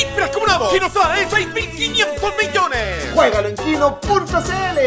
hiperacumulado que nos da 6.500 millones. Juégalo en Kino.cl